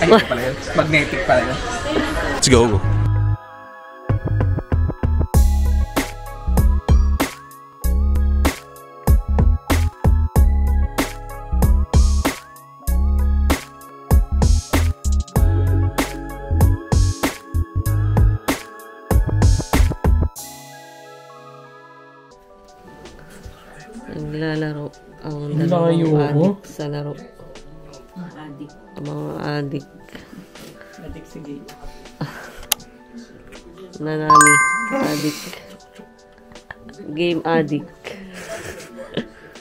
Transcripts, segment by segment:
Ay, pala yun. Magnetic pala yun. Let's go. Sa laro. Adik. Ang mga adik. Adik sige. Nanami. Adik. Game adik.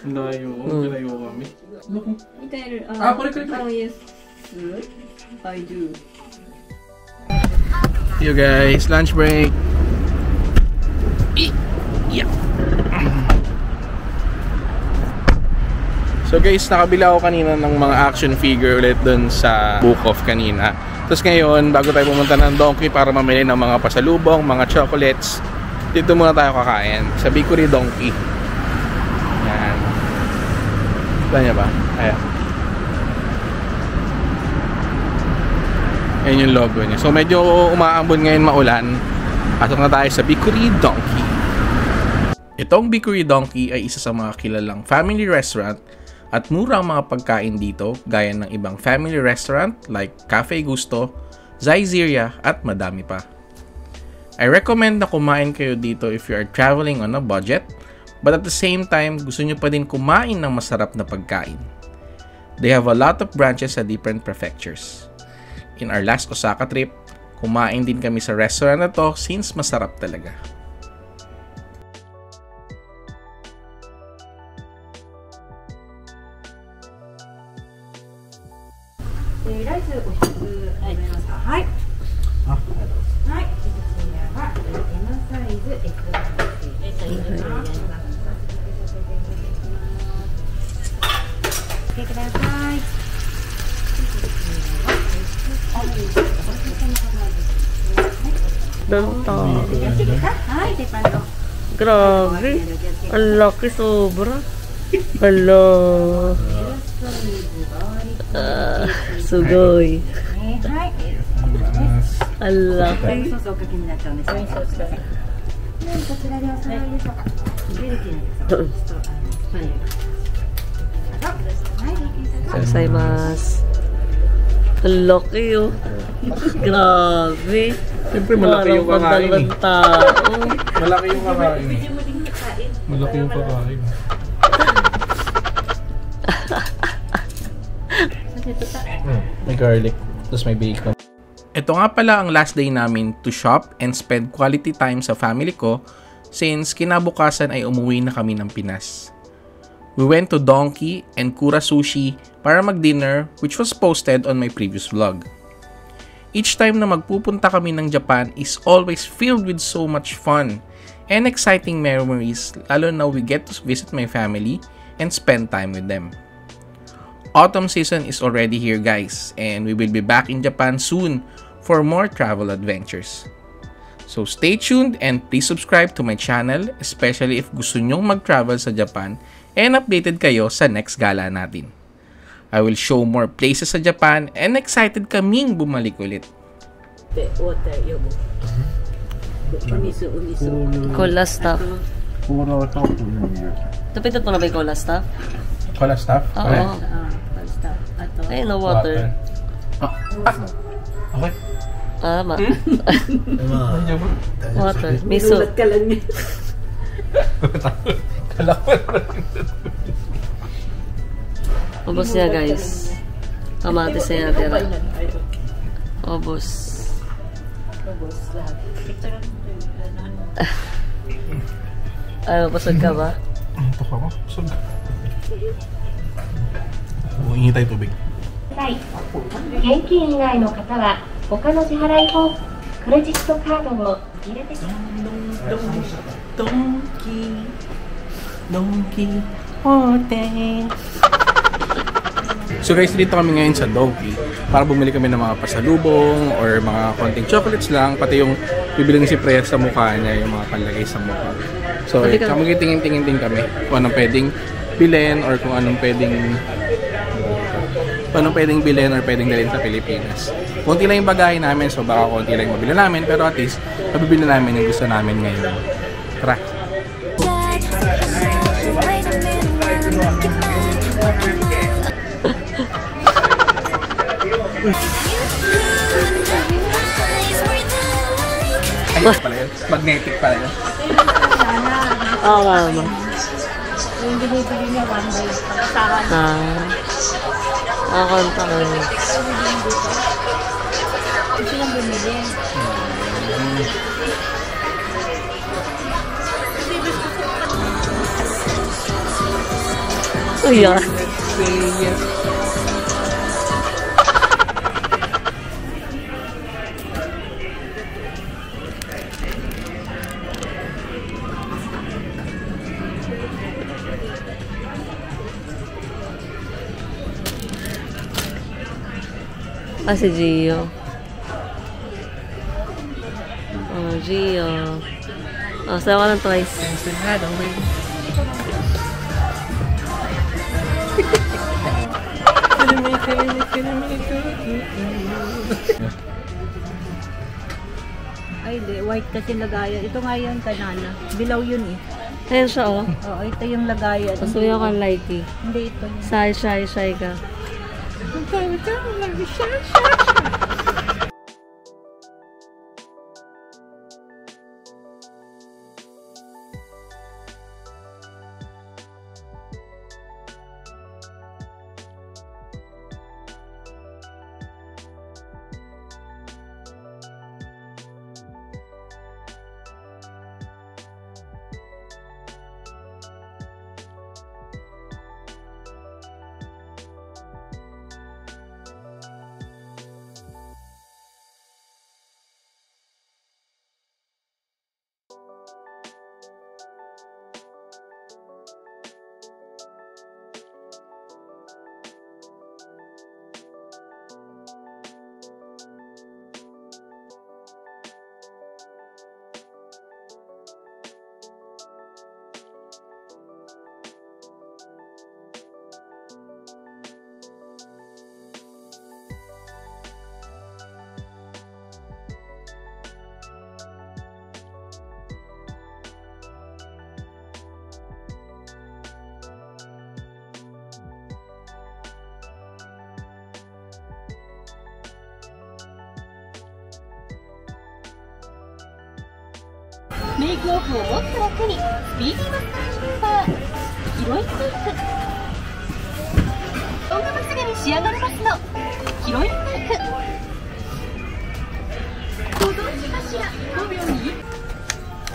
Layo. Hmm. Layo kami. Mikael, Ah, correct, correct, correct. Oh, yes. I do. You guys, lunch break. Yeah. So guys, nakabila ako kanina ng mga action figure ulit dun sa Book of kanina. Tapos ngayon, bago tayo pumunta ng Donkey para mamili ng mga pasalubong, mga chocolates, dito muna tayo kakain sa Bikuri Donkey. Yan. Kita niya ba? Ayan. Ayan yung logo niya. So medyo umaambon ngayon maulan. Pasok na tayo sa Bikuri Donkey. Itong Bikuri Donkey ay isa sa mga kilalang family restaurant at mura ang mga pagkain dito gaya ng ibang family restaurant like Cafe Gusto, Zaiziria at madami pa. I recommend na kumain kayo dito if you are traveling on a budget but at the same time gusto nyo pa din kumain ng masarap na pagkain. They have a lot of branches sa different prefectures. In our last Osaka trip, kumain din kami sa restaurant na to since masarap talaga. えー、ライスお一つはい。はい。あ、ありがとうございます。はい。こちらは M サイズ X サイズ。サイズ。Gracias. Sugoy. Ang laki. Sasaymas. Ang laki oh. Grabe. Siyempre malaki yung kakain. Eh. Malaki yung kakain. Malaki yung kakain. Garlic. Tapos may bacon. Ito nga pala ang last day namin to shop and spend quality time sa family ko since kinabukasan ay umuwi na kami ng Pinas. We went to Donkey and Kura Sushi para mag-dinner which was posted on my previous vlog. Each time na magpupunta kami ng Japan is always filled with so much fun and exciting memories lalo na we get to visit my family and spend time with them. Autumn season is already here guys and we will be back in Japan soon for more travel adventures. So stay tuned and please subscribe to my channel especially if gusto nyong mag-travel sa Japan and updated kayo sa next gala natin. I will show more places sa Japan and excited kaming bumalik ulit. Water, yobo. Umisu, umisu. Cola stuff. Cola stuff. Tapos ito na ba yung cola stuff? Cola stuff? Oo. Okay. Ayun na water. Ah, ah, okay. Ah, ma. Nandiyan mo. water. Miso. Nagulat ka lang niya. Kala ko Ubos niya guys. Kamatis niya natira. Ubos. Ubos lahat. Ano, pasod ka ba? Ito ka mo. Busog. Humingi tayo tubig. 際現金以外の方は他の支払い方クレジットカードを入れてください Donkey. Donkey. Hote. So guys, dito kami ngayon sa Donkey para bumili kami ng mga pasalubong or mga konting chocolates lang, pati yung bibiling si Freya sa mukha niya, yung mga panlagay sa mukha. So, Halika. uh, magitingin-tingin din kami kung anong pwedeng bilhin or kung anong pwedeng kung anong pwedeng bilhin or pwedeng dalhin sa Pilipinas. Konti lang yung bagay namin, so baka konti lang yung mabili namin, pero at least, mabibili namin yung gusto namin ngayon. Tara! Ay, ito pala yun. Magnetic pala yun. Oo, mama. Yung binibili niya one by pagkasahan. Ah. Ah, konta ko. Gusto niyang bumili. Uy, ah. Ah, si Gio. Oh, Gio. Oh, sawa ka ng twice. Ay, di. White kasi lagayan. Ito nga yung kanana. Bilaw yun eh. Ayan siya, oh. Oo, ito yung lagayan. Pasuyo ka lighty. Hindi ito yung... Shy, shy, shy ka. Então eu.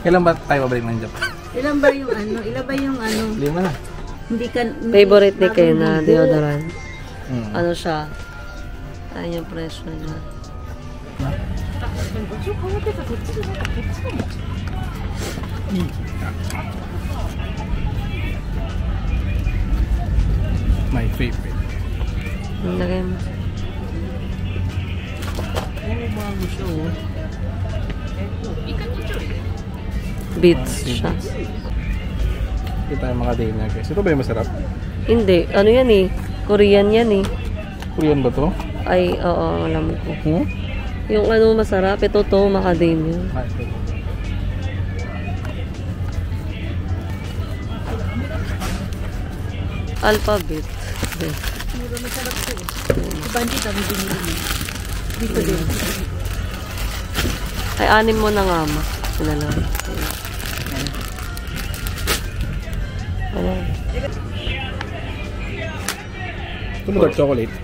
Kailan ba tayo babalik ng Japan? Ilan ba yung ano? Ilan ba yung ano? Lima na. Hindi ka... Favorite ni Ken na deodorant. Hmm. Ano siya? Ayan yung presyo niya. My favorite. Lagay mo. Beats siya. Ito tayo mga dinner guys. Ito ba yung masarap? Hindi. Ano yan eh? Korean yan eh. Korean ba to? Ay, oo, alam ko. Hmm? Yung ano masarap, ito to, macadamia. Alphabet. Kami binili mo. Dito din. Ay, anim mo na nga ma. Sila lang. Ayan. Ito mo dark chocolate.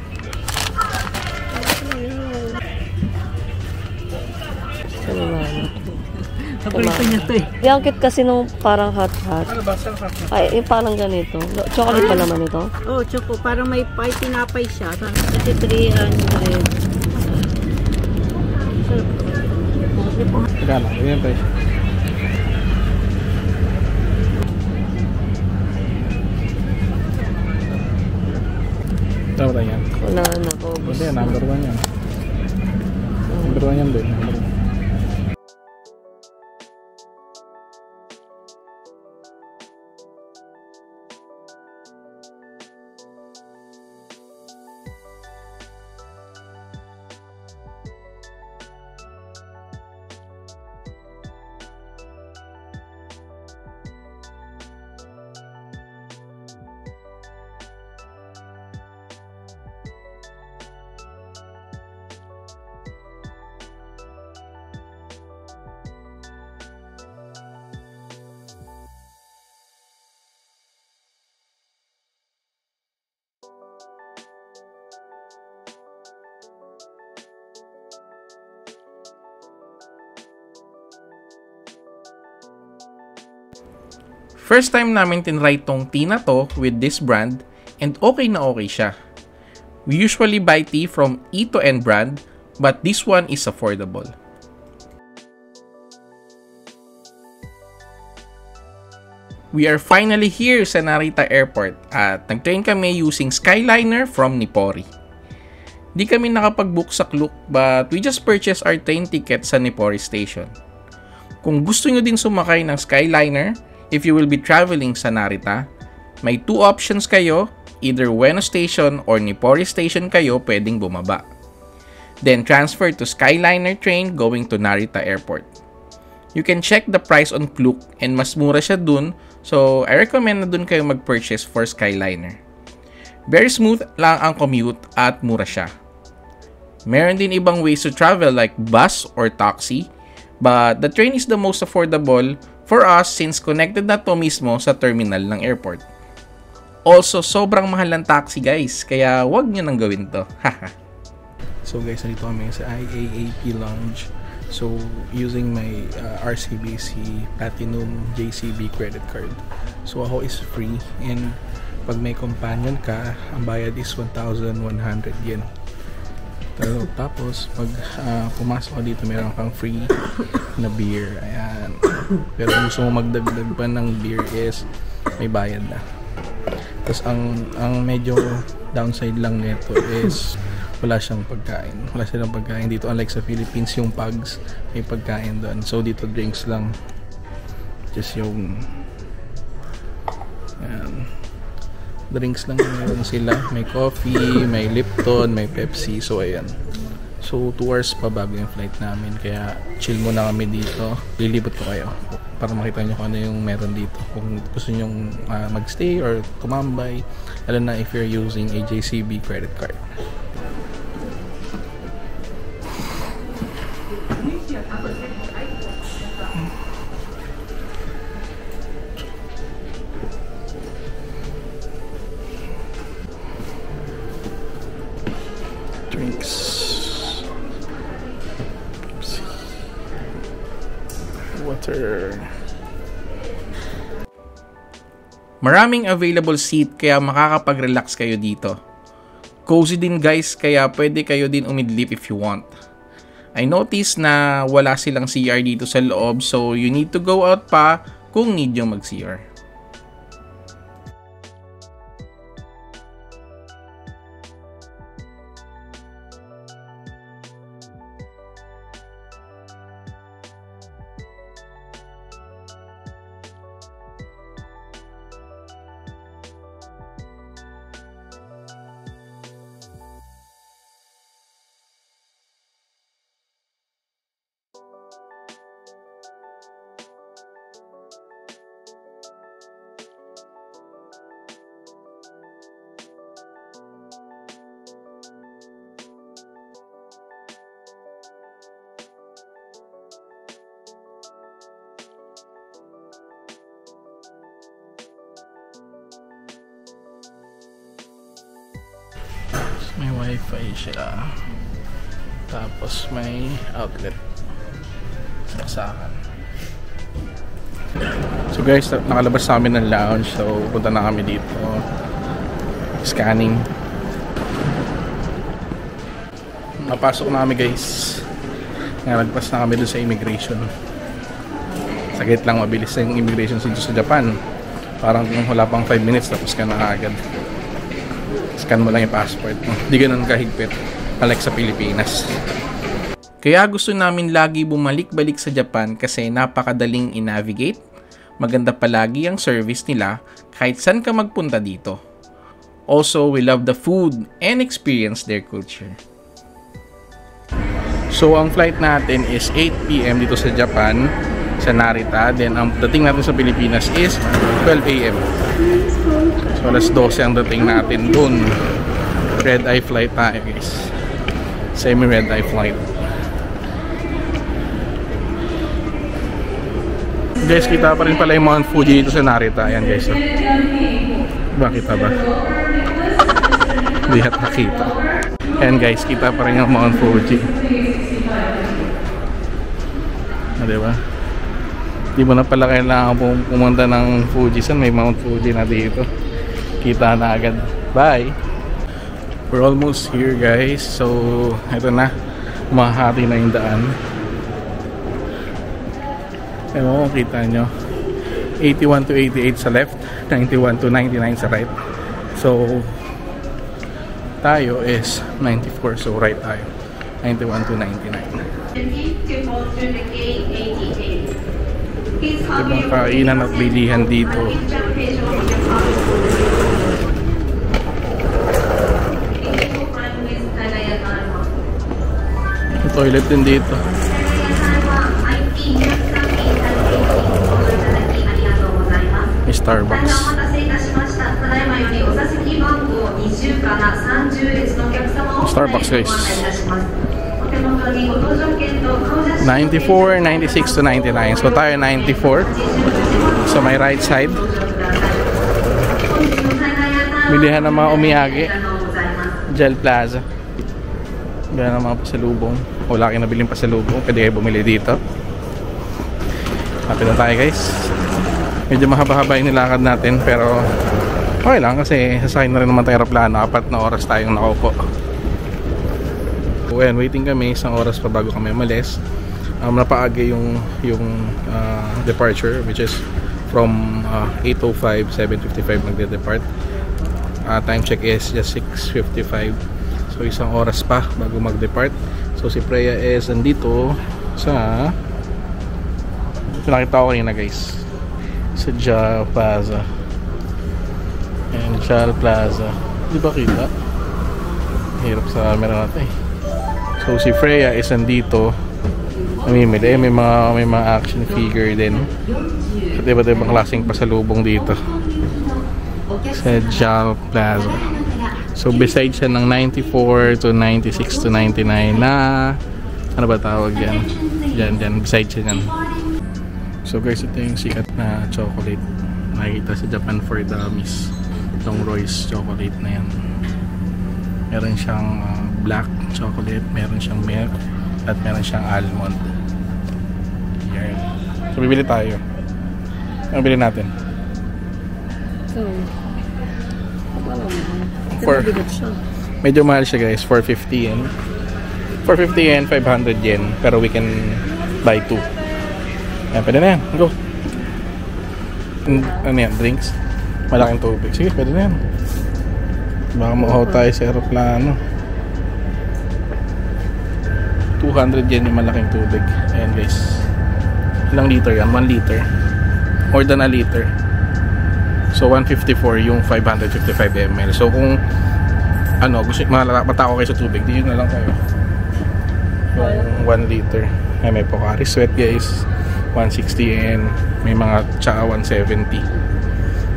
Yung kit kasi nung parang hot-hot. Ay, yung parang ganito. Chocolate pa naman ito. Oh, choco. Parang may pie, tinapay siya. Kasi 300. Magkano? Ganyan tayo yan. Wala na ko. Kasi number one yan. Number one yan din. Number one. First time namin tinry tong tea na to with this brand and okay na okay siya. We usually buy tea from E to N brand but this one is affordable. We are finally here sa Narita Airport at nag-train kami using Skyliner from Nipori. Di kami nakapag-book sa Klook but we just purchased our train ticket sa Nipori Station. Kung gusto nyo din sumakay ng Skyliner, if you will be traveling sa Narita, may two options kayo, either Ueno Station or Nipori Station kayo pwedeng bumaba. Then transfer to Skyliner train going to Narita Airport. You can check the price on Klook and mas mura siya dun So, I recommend na dun kayo mag-purchase for Skyliner. Very smooth lang ang commute at mura siya. Meron din ibang ways to travel like bus or taxi, but the train is the most affordable for us since connected na to mismo sa terminal ng airport. Also, sobrang mahal ng taxi guys, kaya wag nyo nang gawin to. so guys, nandito kami sa IAAP Lounge So, using my uh, RCBC Platinum JCB credit card. So, ako is free and pag may companion ka, ang bayad is 1,100 yen. Pero, tapos, pag uh, pumasok ka dito, meron kang free na beer. Ayan. Pero kung gusto mo magdagdag pa ng beer is may bayad na. Tapos, ang, ang medyo downside lang nito is wala siyang pagkain. Wala silang pagkain dito. Unlike sa Philippines, yung pugs, may pagkain doon. So, dito drinks lang. Just yung drinks lang meron sila. May coffee, may Lipton, may Pepsi. So, ayan. So, 2 hours pa bago yung flight namin. Kaya, chill muna kami dito. Lilibot ko kayo para makita nyo kung ano yung meron dito. Kung gusto nyo uh, magstay or tumambay, lalo na if you're using a JCB credit card. water. Maraming available seat kaya makakapag-relax kayo dito. Cozy din guys kaya pwede kayo din umidlip if you want. I noticed na wala silang CR dito sa loob so you need to go out pa kung need yung mag-CR. May wifi siya. Tapos may outlet saksakan so guys nakalabas sa amin ng lounge. So punta na kami dito. Scanning. Napasok na kami guys. Nalagpas na kami dun sa immigration. Saglit lang mabilis yung immigration dito sa Japan. Parang wala pang 5 minutes tapos ka na agad scan mo lang yung passport mo. Hindi ganun kahigpit. Like sa Pilipinas. Kaya gusto namin lagi bumalik-balik sa Japan kasi napakadaling i-navigate. Maganda palagi ang service nila kahit saan ka magpunta dito. Also, we love the food and experience their culture. So, ang flight natin is 8pm dito sa Japan, sa Narita. Then, ang dating natin sa Pilipinas is 12am. So alas 12 ang dating natin dun. Red eye flight tayo guys. Semi red eye flight. Guys, kita pa rin pala yung Mount Fuji dito sa Narita. Ayan guys. Oh. Ba, kita ba? Hindi at nakita. Ayan guys, kita pa rin yung Mount Fuji. Ah, diba? Di mo na pala kailangan pum- pumunta ng Fuji. San may Mount Fuji na dito. Kita na agad. Bye! We're almost here guys. So, ito na. Mahati na yung daan. Ewan kung kita nyo. 81 to 88 sa left. 91 to 99 sa right. So, tayo is 94. So, right tayo. 91 to 99. Ibang kainan at bilihan dito. Toilet din dito. May Starbucks. Starbucks guys. 94, 96 to 99. So tayo 94. So may right side. Bilihan ng mga umiyagi. Gel Plaza. Bilihan ng mga pasalubong. Wala kayo nabiling pasalubong. Pwede kayo bumili dito. Happy na tayo guys. Medyo mahaba-haba yung nilakad natin pero okay lang kasi sasakay na rin naman tayo aeroplano. Apat na oras tayong nakaupo. So, ayan, waiting kami isang oras pa bago kami umalis. Um, napaaga yung yung uh, departure which is from uh, 8.05, 7.55 magde-depart. Uh, time check is just 6.55. So isang oras pa bago mag-depart. So si Freya is andito sa pinakita ko kanina guys sa Jal Plaza. And Jal Plaza. Di ba kita? Hirap sa camera natin eh. So si Freya is andito namimili. May mga, may mga action figure din. At iba't ibang klaseng pasalubong dito. Sa Jal Plaza. So besides siya ng 94 to 96 to 99 na ano ba tawag yan? Yan, yan. Besides siya yan. So guys, ito yung sikat na chocolate. Nakikita sa Japan for dummies. Itong Royce chocolate na yan. Meron siyang uh, black chocolate, meron siyang milk, at meron siyang almond. Yan. So bibili tayo. Ano bili natin? Ito. For-. Medyo mahal siya guys, 450 yen. 450 yen, 500 yen. Pero we can buy two. Yan, pwede na yan. Go. Mm, Ano yan, drinks? Malaking tubig. Sige, pwede na yan. Baka mauhaw tayo sa aeroplano. 200 yen yung malaking tubig. Ayan guys. Ilang liter yan? 1 liter. More than a liter. So 154 yung 555 ml. So kung ano, gusto matao kayo sa tubig, di yun na lang kayo. Yung 1 liter. Ay, may Pocari Sweat guys. 160 yen. May mga tsaka 170.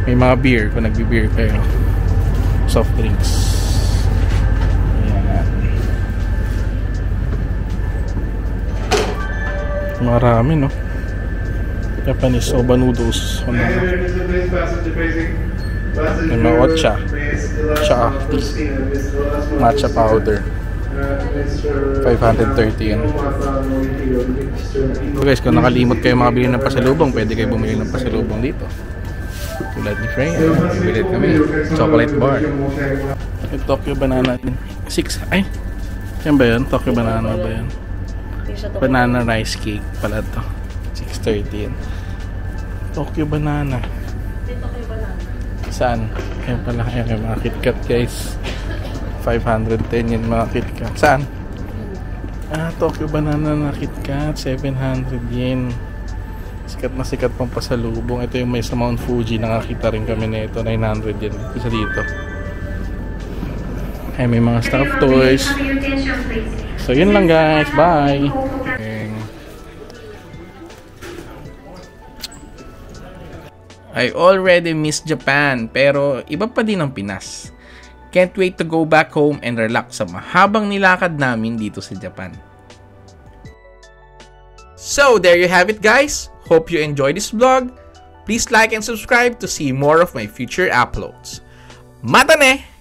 May mga beer kung nagbi-beer kayo. Soft drinks. Marami no. Japanese soba noodles. Ano? May mga ocha. Tsaka matcha powder. 530 yan. So guys, kung nakalimot kayo makabili ng pasalubong, pwede kayo bumili ng pasalubong dito. Tulad ni Freya, bibili kami. Chocolate bar. Yung Tokyo banana din. 6, ay, yan ba yun? Tokyo banana ba yun? Banana rice cake pala to. 6.30 yan. Tokyo banana. Dito kayo ba lang? Saan? Ayan pala. Ayan yung mga KitKat guys. 510 yan mga KitKat. Saan? Ah, Tokyo banana na KitKat. 700 yen. Sikat na sikat pang pasalubong. Ito yung may sa Mount Fuji. Nakakita rin kami na ito. 900 yen. Isa dito. Ay, may mga stuffed toys. So, yun lang guys. Bye! I already miss Japan pero iba pa din ang Pinas. Can't wait to go back home and relax sa mahabang nilakad namin dito sa Japan. So there you have it guys. Hope you enjoyed this vlog. Please like and subscribe to see more of my future uploads. Mata ne!